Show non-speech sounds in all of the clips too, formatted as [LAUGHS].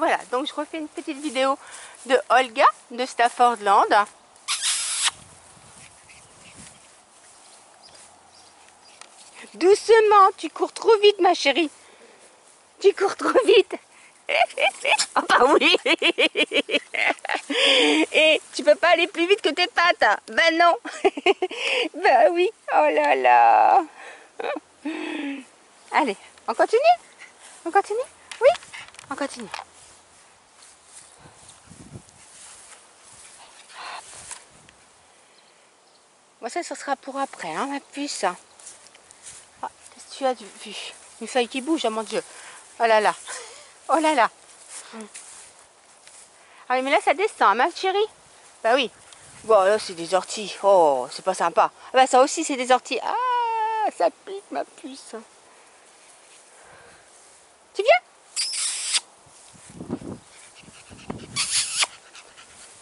Voilà, donc je refais une petite vidéo de Olga de Staffordland. Doucement, tu cours trop vite ma chérie. Tu cours trop vite. [LAUGHS] Ah bah oui [LAUGHS] Et tu peux pas aller plus vite que tes pattes. Ben non [LAUGHS] Bah oui Oh là là Allez, on continue? On continue? Oui? On continue. Moi ça, ce sera pour après, hein, ma puce. Ah, qu'est-ce que tu as vu? Une feuille qui bouge, oh mon Dieu. Oh là là. Oh là là. Ah oui, mais là, ça descend, ma chérie? Bah oui. Bon, là, c'est des orties. Oh, c'est pas sympa. Ah bah ça aussi, c'est des orties. Ah, ça pique, ma puce. Tu viens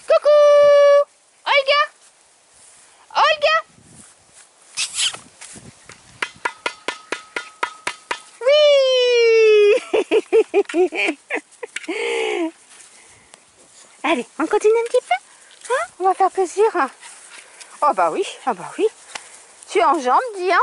Coucou Olga Olga Oui [LAUGHS] Allez, on continue un petit peu hein? On va faire plaisir. Oh bah oui, ah bah oui. Tu es en jambes, dis hein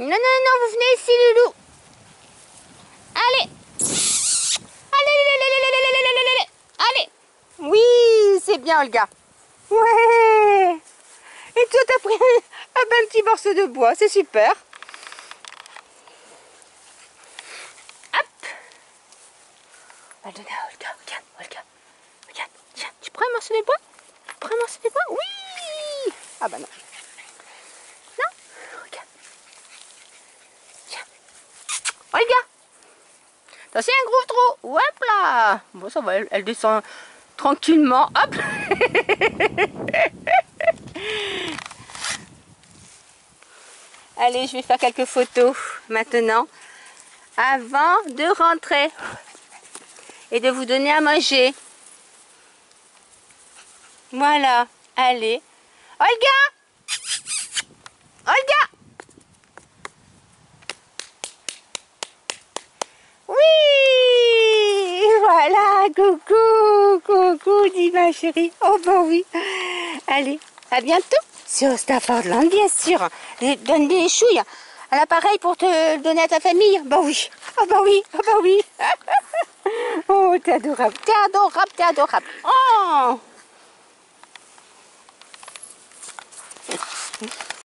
Non, non, non, vous venez ici, Loulou. Allez. Allez, allez, allez, allez, allez, allez, allez. Allez. Oui, c'est bien, Olga. Ouais. Et toi, t'as pris un, un petit morceau de bois. C'est super. Hop. On va donner à Olga. Regarde, Olga. Regarde. Tiens, tu prends un morceau de bois? Tu prends un morceau de bois? Oui. Ah bah non. Olga Attention, un gros trou Hop là Bon, ça va, elle, descend tranquillement. Hop [LAUGHS] Allez, je vais faire quelques photos maintenant. Avant de rentrer. Et de vous donner à manger. Voilà. Allez. Olga Olga Oui Voilà, coucou, coucou, dit ma chérie. Oh bah oui. Allez, à bientôt sur Staffordland, bien sûr. Donne des chouilles à l'appareil pour te donner à ta famille. Bah oui, oh bah oui, oh bah oui. [LAUGHS] oh, t'es adorable, t'es adorable, t'es adorable. Oh